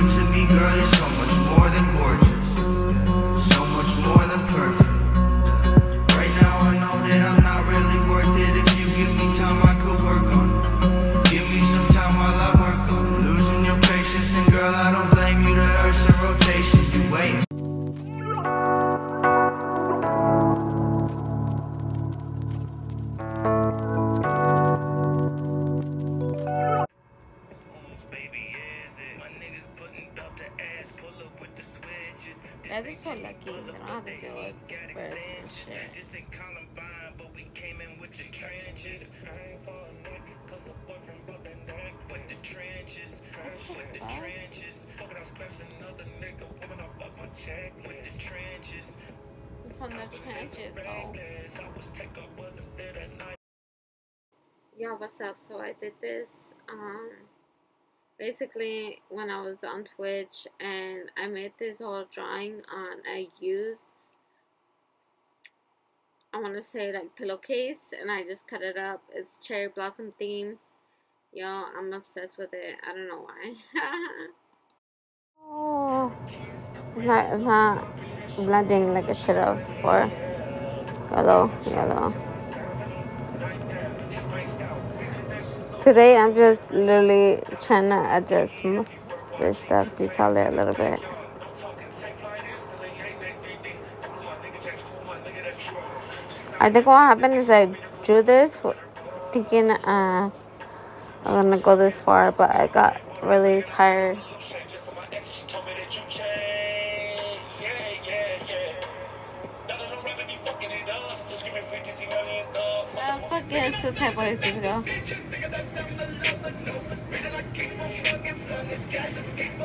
but to me, girl, you're so much more than gorgeous. So much more than perfect. Right now, I know that I'm not really worth it. If you give me time, I could work on it. Give me some time while I work on it. Losing your patience, and girl, I don't blame you. The earth's in rotation. You waiting. I just felt lucky. I don't have to deal with birth and shit. This ain't Columbine, but we came in with the trenches. I ain't falling neck, cause a boyfriend broke their neck. With the trenches, with the trenches. Fucking I scratched another nigga, woman up up my check. With the trenches, From the trenches, oh. I was take up, wasn't there that night. Yo, what's up? So I did this um basically when I was on Twitch and I made this whole drawing on I used I want to say like pillowcase and I just cut it up. It's cherry blossom theme. Yo, I'm obsessed with it. I don't know why. oh, it's not it's not blending like it should have before. Yellow, yellow. Today I'm just literally trying to adjust this stuff, detail it a little bit. I think what happened is I drew this thinking uh, I'm gonna go this far, but I got really tired. Uh, fuck yes, this type of ways to go.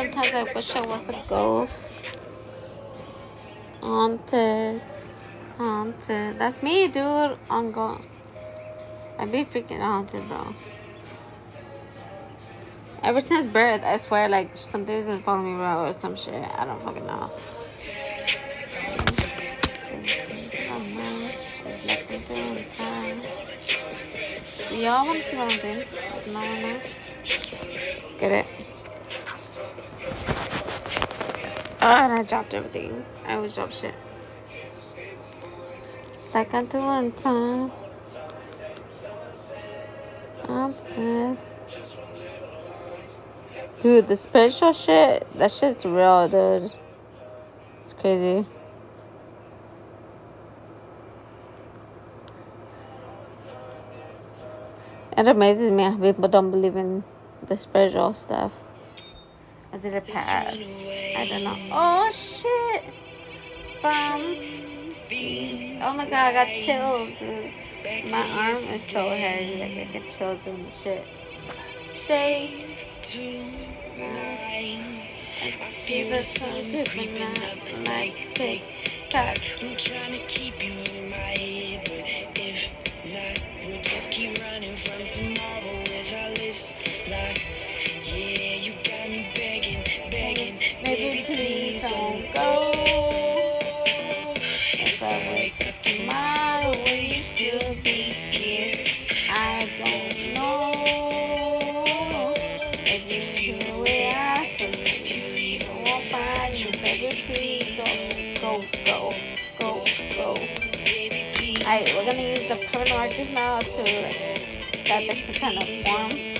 Sometimes I wish I was a ghost. Haunted. Haunted. That's me, dude. On go. I be freaking haunted, bro. Ever since birth, I swear, like, something's been following me around or some shit. I don't fucking know. Y'all want to see what I'm doing? Get it. Oh, and I dropped everything. I always drop shit. Like I do one time. I'm sad. Dude, the spiritual shit, that shit's real, dude. It's crazy. It amazes me how people don't believe in the spiritual stuff. I it a pass. I don't know. Oh shit! From oh my god, I got chills, dude. My arm is so hairy, like I get chills and shit. Stay tonight. I feel the sun creeping up like tick tock. I'm trying to keep you in my I don't know. If you feel the way I feel, if you leave, I won't find you. Baby, don't go, go, go, go. Alright, we're gonna use the permanent markers now to bitch to kind of form.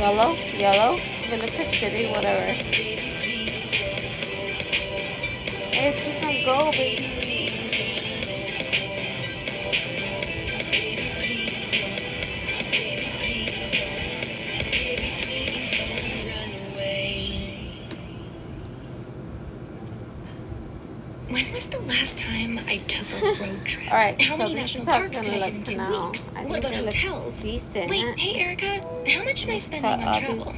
Yellow, yellow. Looks shitty, whatever. Hey, please don't go, baby. I took a road trip? All right, How so many this national parks gonna could I hit in two now. weeks? I What about hotels? decent. Wait, hey Erica, how much am I spending Cut on up travel?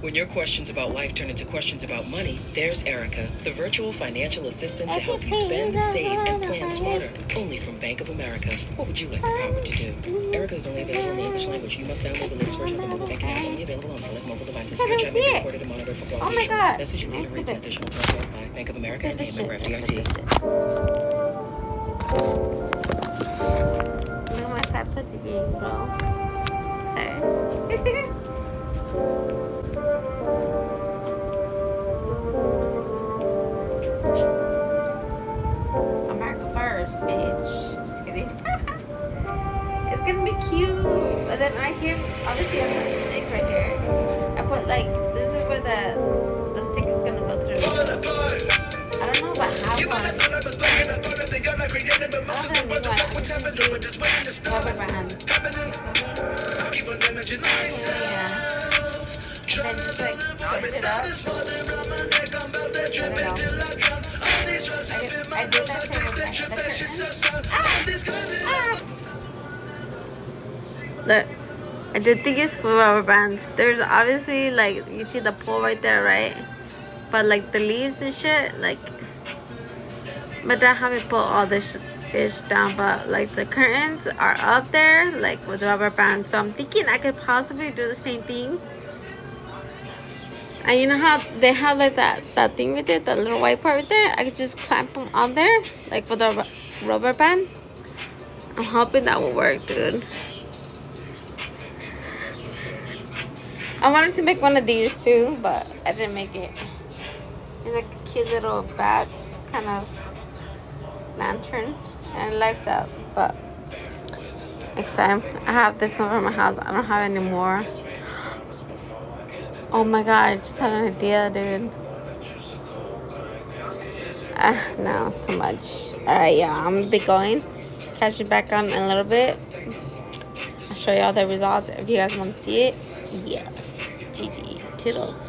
When your questions about life turn into questions about money, there's Erica, the virtual financial assistant to help you spend, save, and plan smarter. Only from Bank of America. What would you like the power to do? Erica is only available in the English language. You must download the latest version of the mobile banking app only available on select mobile devices. Your don't chat may be recorded and monitored for Oh quality my assurance. Message and data rates at and additional terms by Bank of America and a member FDIC. Look my fat pussy eating, bro. Sorry. America first, bitch. Just kidding. it's gonna be cute. But then right here, obviously I put a stick right here. I put like this is where the I just use rubber bands. You feel me? Yeah. And then just like squirt it up. Put it on. I, did- I did that for the Look, I did think it's for rubber bands. There's obviously like you see the pole right there, right? But like the leaves and shit, like. But then have me put all this ish down. But like the curtains are up there, like with rubber bands. So I'm thinking I could possibly do the same thing. And you know how they have like that that thing with it, that little white part right there. I could just clamp them on there, like with a rubber band. I'm hoping that will work, dude. I wanted to make one of these too, but I didn't make it. It's like a cute little bat kind of lantern and lights up. But next time, I have this one for my house. I don't have any more. Oh my god, I just had an idea, dude. Ah, no, it's too much. Alright, yeah, I'm gonna be going. Catch you back on in a little bit. I'll show you all the results if you guys want to see it. yeah GG. Toodles.